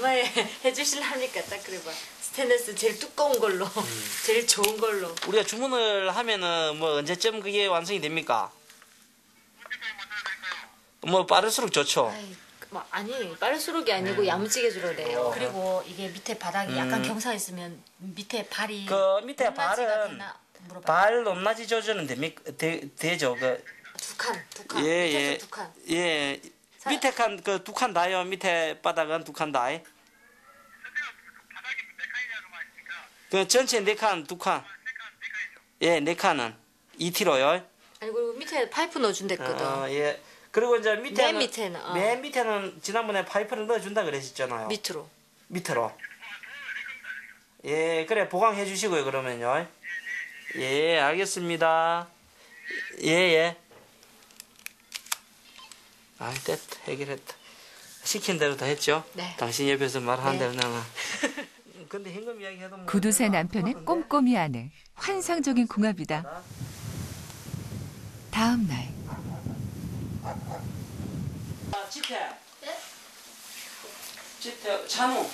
얼마에 해주실랍니까? 딱 그래봐. 스테인레스 제일 두꺼운 걸로, 제일 좋은 걸로. 우리가 주문을 하면은 뭐 언제쯤 그게 완성이 됩니까? 뭐 빠를수록 좋죠. 아이, 뭐 아니 빠를수록이 아니고 야무지게 주라 그래요. 그리고 이게 밑에 바닥이 약간 경사 있으면 밑에 발이 음. 그 밑에 발은. 발 높낮이 조절은 됩니까? 되, 되죠. 그 두 칸, 두 칸. 예, 밑에서 예. 두 칸. 예. 사- 밑에 칸 그 두 칸 다요. 밑에 바닥은 두 칸 다이. 그 전체 네 칸, 두 칸. 예, 네 칸은 2T로요. 아니 그리고 밑에 파이프 넣어준댔거든. 어, 예. 그리고 이제 밑에는 맨 밑에는, 어. 맨 밑에는 지난번에 파이프를 넣어준다 그러셨잖아요. 밑으로. 밑으로. 예, 그래 보강해 주시고요. 그러면요. 예, 알겠습니다. 예, 예. 아, 됐다. 해결했다. 시킨 대로 다 했죠? 네. 당신 옆에서 말하는 네. 대로 나가. 근데 현금 이야기 해도 뭐 구두쇠 남편의. 꼼꼼히 아내. 환상적인 궁합이다. 다음 날 아, 지태. 네? 지태, 찬우.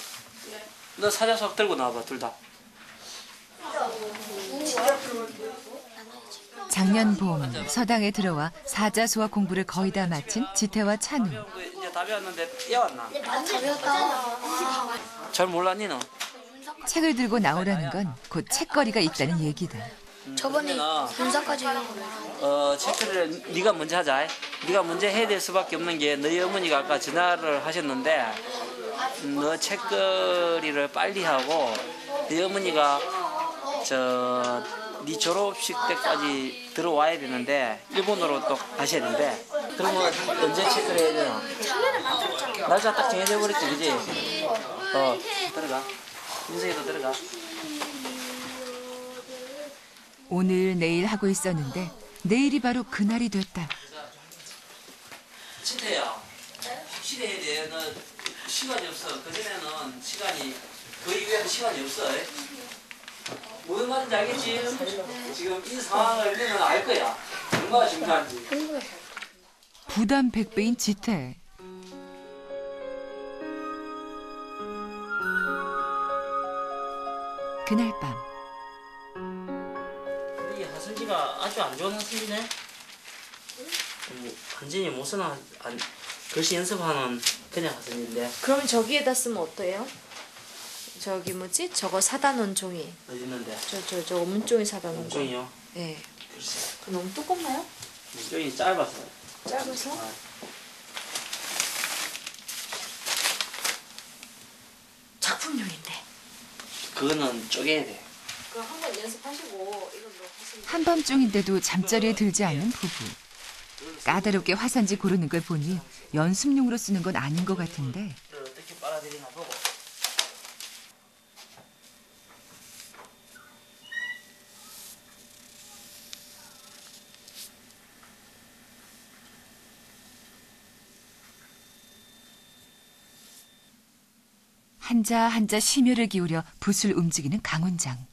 너 사자석 들고 나와봐, 둘 다. 작년 봄 서당에 들어와 사자수화 공부를 거의 다 마친 지태와 찬우. 이제 다 배웠는데 깨웠나? 잘 몰랐니 너? 책을 들고 나오라는 건 곧 책거리가 있다는 얘기다. 저번에 분사까지 어 체크를 네가 먼저 하자. 네가 먼저 해야 될 수밖에 없는 게 너희 어머니가 아까 전화를 하셨는데 음, 너 책거리를 빨리 하고 너희 어머니가 저 네 졸업식 때까지 들어와야 되는데 일본으로 또 가셔야 되는데 그러면 언제 체크를 해야 되나? 날짜 딱 정해져 버렸지, 그지? 어 들어가. 민석이도 들어가. 오늘 내일 하고 있었는데 내일이 바로 그날이 됐다. 치태야 확실히 해야 돼. 너 시간이 없어. 그전에는 시간이 그 이후에는 시간이 없어. 무슨 말인지 알겠지? 지금 이 상황을 우리는 알 거야. 얼마나 중요한지. 부담 100배인 지태. 그날 밤 이 하선지가 아주 안 좋은. 뭐 완전히 못 쓰는 안, 글씨 연습하는 그냥 하선지인데 그럼 저기에다 쓰면 어때요? 저기 뭐지? 저거 사다 놓은 종이. 어디 있는데? 저 저 저 문종이 사다 놓은 거. 문종이요. 예. 글쎄. 너무 두껍나요? 문종이 짧아서. 짧아서? 아, 작품용인데. 그거는 쪼개야 돼. 한번 연습하시고 하시면 한밤중인데도 잠자리에 들지 않는 부부. 까다롭게 화산지 고르는 걸 보니 연습용으로 쓰는 건 아닌 것 같은데 이걸 어떻게 빨아들이나 보고. 한자 한자 심혈을 기울여 붓을 움직이는 강훈장.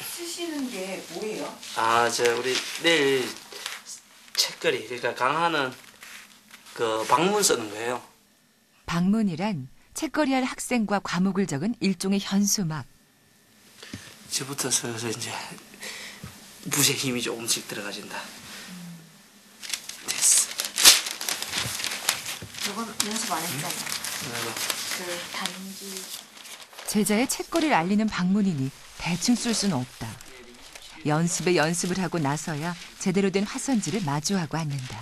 쓰시는 게 뭐예요? 아, 저 우리 내일 책거리 그러니까 강하는 그 방문 쓰는 거예요. 방문이란 책거리 할 학생과 과목을 적은 일종의 현수막. 이제부터 서서 이제 붓의 힘이 조금씩 들어가진다. 됐어. 저건 연습 안 했잖아. 그리고 그 단지 제자의 책거리를 알리는 방문이니 대충 쓸 수는 없다. 연습에 연습을 하고 나서야 제대로 된 화선지를 마주하고 앉는다.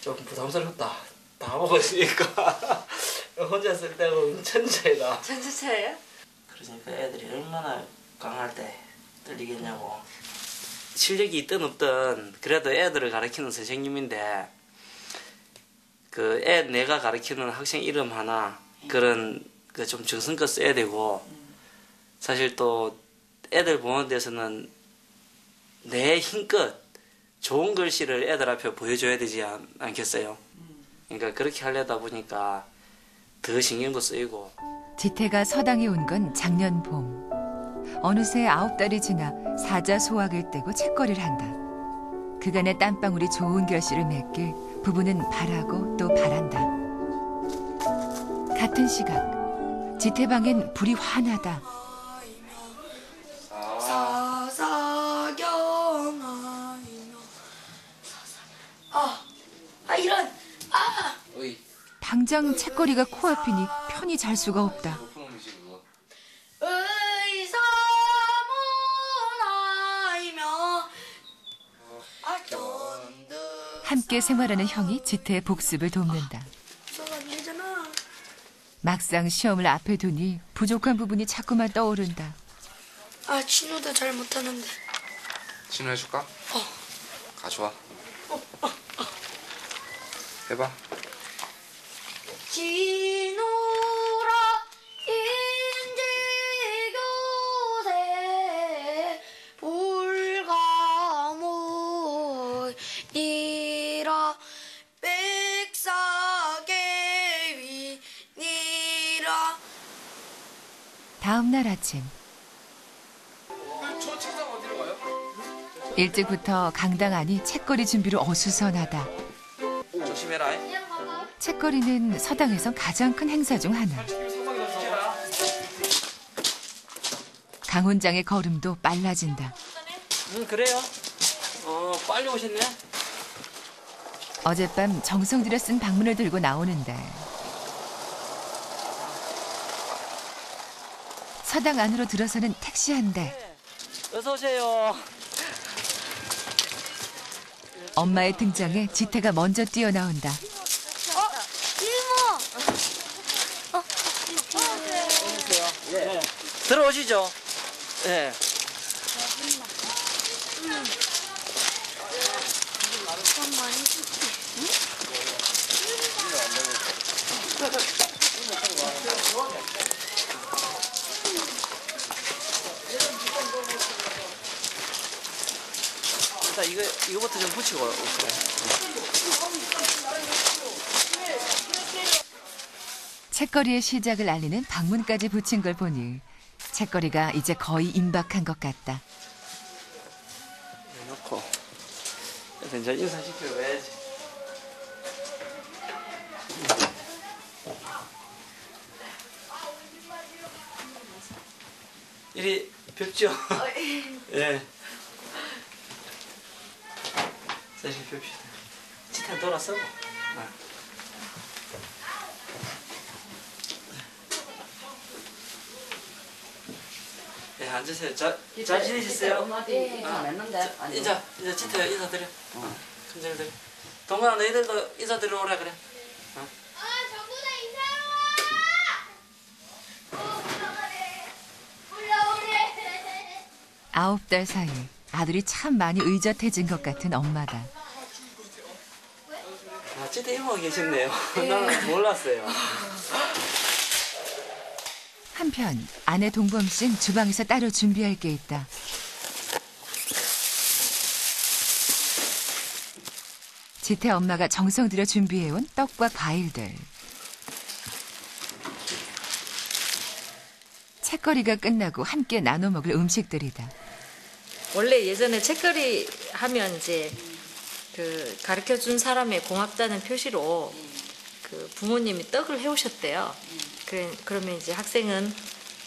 조금 부담스럽다. 다 먹었으니까 혼자 쓸 때는 천재다. 전자차예요? 그러니까 애들이 얼마나 강할 때 떨리겠냐고. 실력이 있든 없든 그래도 애들을 가르치는 선생님인데 그 애 내가 가르치는 학생 이름 하나 그런 그 좀 정성껏 써야 되고 사실 또 애들 보는 데서는 내 힘껏 좋은 글씨를 애들 앞에 보여줘야 되지 않, 않겠어요? 그러니까 그렇게 하려다 보니까 더 신경도 쓰이고 지태가 서당에 온 건 작년 봄. 어느새 아홉 달이 지나 사자 소학을 떼고 책거리를 한다. 그간의 땀방울이 좋은 결실을 맺길 부부는 바라고 또 바란다. 같은 시각 지태방엔 불이 환하다. 아, 아 이런 아 당장 책거리가 코앞이니 편히 잘 수가 없다. 함께 생활하는 형이 지태의 복습을 돕는다. 막상 시험을 앞에 두니 부족한 부분이 자꾸만 떠오른다. 아 진호도 잘 못하는데 진우 해줄까? 어 가져와 해봐 진호라 인지 다음 날 아침? 일찍부터 강당 안이 책거리 준비로 어수선하다. 조심해라. 책거리는 서당에선 가장 큰 행사 중 하나. 강훈장의 걸음도 빨라진다. 응 그래요. 어 빨리 오셨네. 어젯밤 정성 들여 쓴 방문을 들고 나오는데 서당 안으로 들어서는 택시 한 대. 어서 오세요. 엄마의 등장에 지태가 먼저 뛰어나온다. 들어오시죠. 예. 일단 이거 이거부터 좀 붙이고 올게요. 책거리의 시작을 알리는 방문까지 붙인 걸 보니 책거리가 이제 거의 임박한 것 같다. 놓고 그래서 이제 인사시키러 가야지. 이리 뵙죠. 예. 사실 뵙시다. 치탄 돌았어? 아. 예, 앉으세요. 자, 잘 지내셨어요? 했는데 인사, 인사 치트야 인사드려. 큰절들. 동건아 너희들도 인사드려 오라 그래. 아홉 달 사이 아들이 참 많이 의젓해진 것 같은 엄마다. 아, 이모가 계셨네요. 나는 몰랐어요. 한편 아내 동범 씨는 주방에서 따로 준비할 게 있다. 지태 엄마가 정성 들여 준비해온 떡과 과일들. 책거리가 끝나고 함께 나눠 먹을 음식들이다. 원래 예전에 책거리 하면 이제 그 가르쳐 준 사람의 고맙다는 표시로 그 부모님이 떡을 해오셨대요. 그래, 그러면 이제 학생은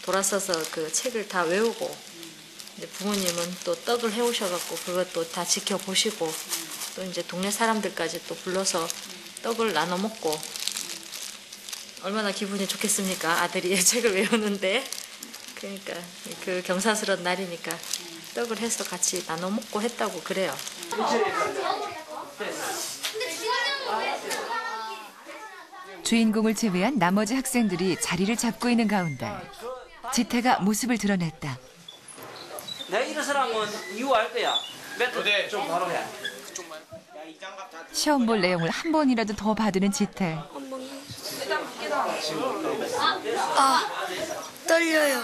돌아서서 그 책을 다 외우고 이제 부모님은 또 떡을 해오셔갖고 그것도 다 지켜보시고 또 이제 동네 사람들까지 또 불러서 떡을 나눠 먹고 얼마나 기분이 좋겠습니까? 아들이 책을 외우는데 그러니까 그 경사스러운 날이니까 떡을 해서 같이 나눠 먹고 했다고 그래요. 주인공을 제외한 나머지 학생들이 자리를 잡고 있는 가운데 지태가 모습을 드러냈다. 내가 일어서란 건 이유 알 거야. 몇좀 바로 해. 시험 볼 내용을 한 번이라도 더 받으는 지태. 아 떨려요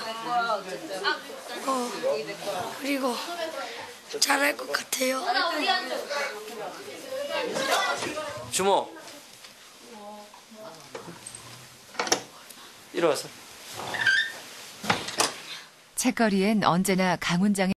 어 그리고 잘할 것 같아요 주모. 일어서. 책거리엔 언제나 강훈장의